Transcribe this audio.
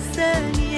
色你。